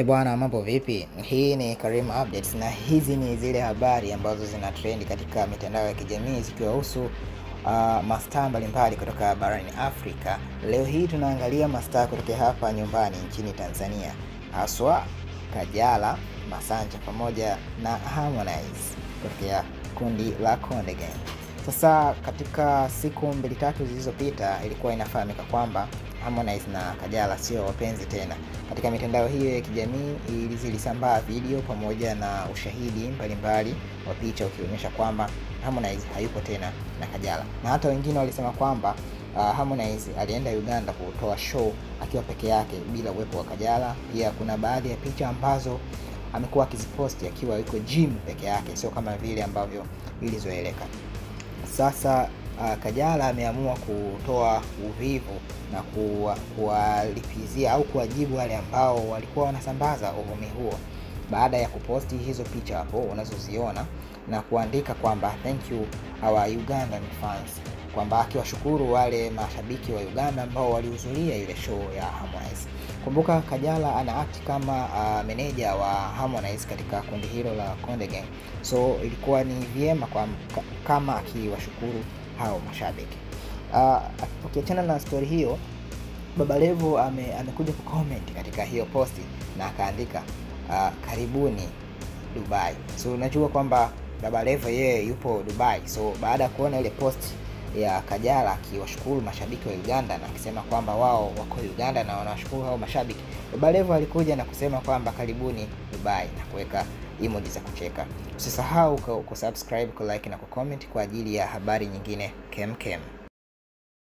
E bwana, mambo vipi? Hii ni Karim Updates na hizi ni zile habari ambazo zina trend katika mitandao ya kijamii zikiwahusu uh, mastaa mbalimbali kutoka barani Afrika. Leo hii tunaangalia mastaa kutoka hapa nyumbani nchini Tanzania, haswa Kajala, Masanja pamoja na Harmonize kutokea kundi la Konde Gang. Sasa katika siku mbili tatu zilizopita, ilikuwa inafahamika kwamba Harmonize na Kajala sio wapenzi tena. Katika mitandao hiyo ya kijamii zilisambaa video pamoja na ushahidi mbalimbali wa picha ukionyesha kwamba Harmonize hayupo tena na Kajala, na hata wengine walisema kwamba uh, Harmonize alienda Uganda kutoa show akiwa peke yake bila uwepo wa Kajala. Pia kuna baadhi ya picha ambazo amekuwa akiziposti akiwa yuko gym peke yake, sio kama vile ambavyo ilizoeleka. Sasa uh, Kajala ameamua kutoa uvivu na kuwalipizia au kuwajibu wale ambao walikuwa wanasambaza uvumi huo. Baada ya kuposti hizo picha hapo unazoziona na kuandika kwamba thank you our Ugandan fans, kwamba akiwashukuru wale mashabiki wa Uganda ambao walihudhuria ile show ya Harmonize. Kumbuka Kajala ana act kama uh, meneja wa Harmonize katika kundi hilo la Konde Gang, so ilikuwa ni vyema kwa kama akiwashukuru hao mashabiki. Uh, ukiachana na stori hiyo, Baba Levo ame, amekuja kucomment katika hiyo posti na akaandika uh, karibuni Dubai. So unajua kwamba Baba Levo yeye yupo Dubai, so baada ya kuona ile post ya Kajala akiwashukuru mashabiki wa Uganda na akisema kwamba wao wako Uganda na wanawashukuru hao mashabiki, Baba Levo alikuja na kusema kwamba karibuni Dubai na kuweka emoji za kucheka. Usisahau kusubscribe, kulike na kucomment kwa ajili ya habari nyingine kemkem.